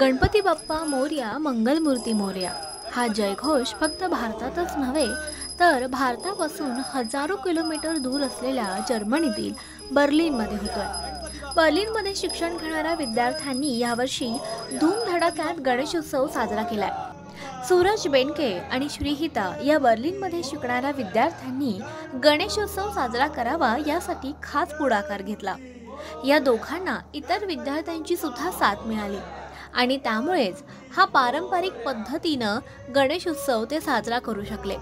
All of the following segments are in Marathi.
गणपती बाप्पा मोर्या मंगलमूर्ती मोर्या. हा जयघोष फक्त भारतातच नव्हे तर भारतापासून हजारो किलोमीटर दूर असलेल्या जर्मनीतील बर्लिनमध्ये होतोय. बर्लिनमध्ये शिक्षण घेणाऱ्या विद्यार्थ्यांनी यावर्षी धूमधडाक्यात गणेशोत्सव साजरा केलाय. सूरज बेनके आणि श्रीहिता या बर्लिनमध्ये शिकणाऱ्या विद्यार्थ्यांनी गणेशोत्सव साजरा करावा यासाठी खास पुढाकार घेतला. या दोघांना इतर विद्यार्थ्यांची सुद्धा साथ मिळाली. आणि त्यामुळेच हा पारंपरिक पद्धतीनं गणेश उत्सव ते साजरा करू शकले.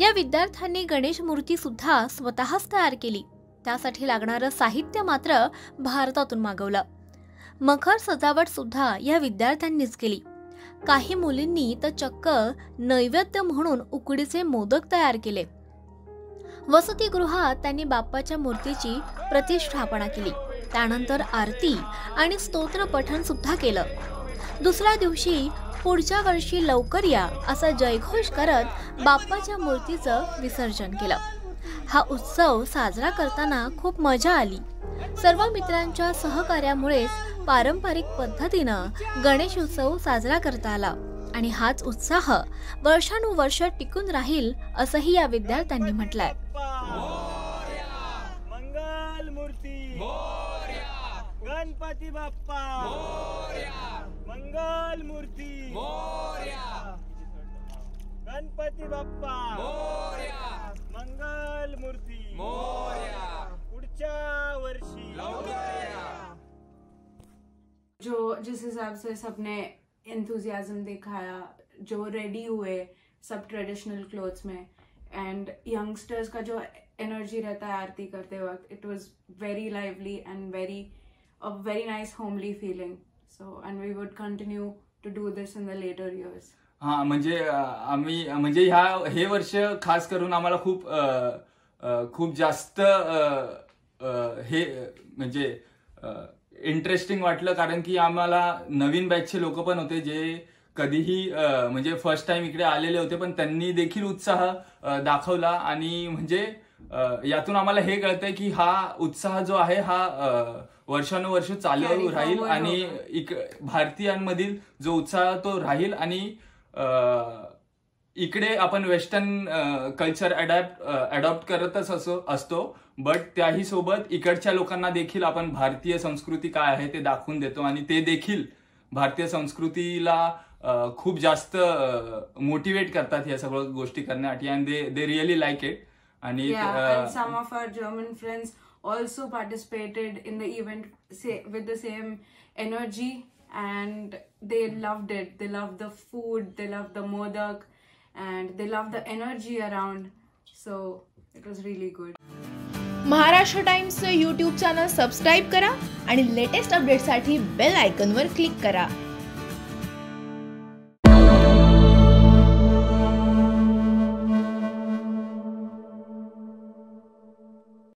या विद्यार्थ्यांनी गणेश मूर्ती सुद्धा स्वतःच तयार केली. त्यासाठी लागणारं साहित्य मात्र भारतातून मागवलं. मखर सजावट सुद्धा या विद्यार्थ्यांनीच केली. काही मुलींनी तर चक्क नैवेद्य म्हणून उकडीचे मोदक तयार केले. वसतिगृहात त्यांनी बाप्पाच्या मूर्तीची प्रतिष्ठापना केली. त्यानंतर आरती आणि स्तोत्र पठण सुद्धा केलं. दुसऱ्या दिवशी पुढच्या वर्षी लवकर या असा जयघोष करत बाप्पाच्या मूर्तीचं विसर्जन केलं. हा उत्सव साजरा करताना खूप मजा आली. सर्व मित्रांच्या सहकार्यामुळेच पारंपरिक पद्धतीनं गणेश उत्सव साजरा करता आला आणि हाच उत्साह वर्षानुवर्ष टिकून राहील असंही या विद्यार्थ्यांनी म्हटलंय. गणपती बाप्पा मंगल मूर्ती गणपती बाप्पा मंगल मूर्ती पुढच्या वर्षी जो जिस हिसाब से सबने एंथुजियाज्म दिखाया जो रेडी हुए सब ट्रेडिशनल क्लोथ्स में एंड यंगस्टर्स का जो एनर्जी रहता है आरती करते वक्त it was very lively and very a very nice homely feeling so and we would continue to do this in the later years हा म्हणजे आम्ही म्हणजे ह्या हे वर्ष खास करून आम्हाला खूप खूप जास्त हे म्हणजे इंटरेस्टिंग वाटलं. कारण की आम्हाला नवीन बॅचचे लोक पण होते जे कधीही म्हणजे फर्स्ट टाइम इकडे आलेले होते. पण त्यांनी देखील उत्साह दाखवला. आणि म्हणजे यातून आम्हाला हे कळतंय की हा उत्साह जो आहे हा वर्षानुवर्ष चालू राहील आणि. इक भारतीयांमधील जो उत्साह तो राहील आणि इकडे आपण वेस्टर्न कल्चर अडॅप्ट अडॉप्ट करतच असो असतो. बट त्याही सोबत इकडच्या लोकांना देखील आपण भारतीय संस्कृती काय आहे ते दाखवून देतो आणि ते देखील भारतीय संस्कृतीला खूप जास्त मोटिवेट करतात या सगळ्या गोष्टी करण्यासाठी. आणि they they really like it आणि Yeah, uh, and some of our German friends also participated in the event say, with the same energy, and they loved it. They loved the food, they loved the modak, and they loved the energy around. So it was really good. Maharashtra टाइम्सचं YouTube channel subscribe करा आणि लेटेस्ट अपडेटसाठी बेल आयकॉनवर क्लिक करा